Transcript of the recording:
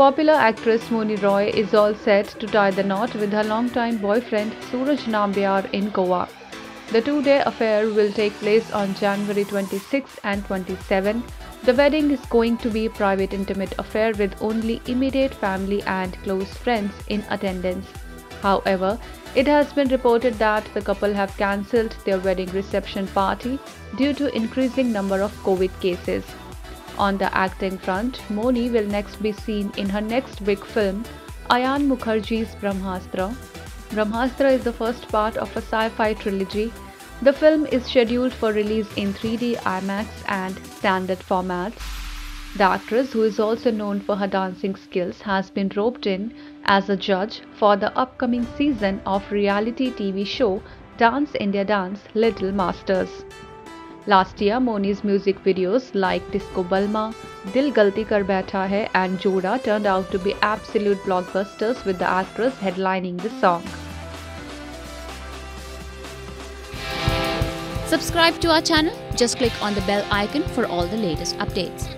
Popular actress Mouni Roy is all set to tie the knot with her longtime boyfriend Suraj Nambiar in Goa. The two-day affair will take place on January 26 and 27. The wedding is going to be a private intimate affair with only immediate family and close friends in attendance. However, it has been reported that the couple have cancelled their wedding reception party due to increasing number of COVID cases. On the acting front, Mouni will next be seen in her next big film, Ayan Mukerji's Brahmastra. Brahmastra is the first part of a sci-fi trilogy. The film is scheduled for release in 3D IMAX and standard formats. The actress, who is also known for her dancing skills, has been roped in as a judge for the upcoming season of reality TV show Dance India Dance Little Masters. Last year, Mouni's music videos like Disco Balma, Dil Galti Kar Baitha Hai and Joda turned out to be absolute blockbusters with the actress headlining the song. Subscribe to our channel. Just click on the bell icon for all the latest updates.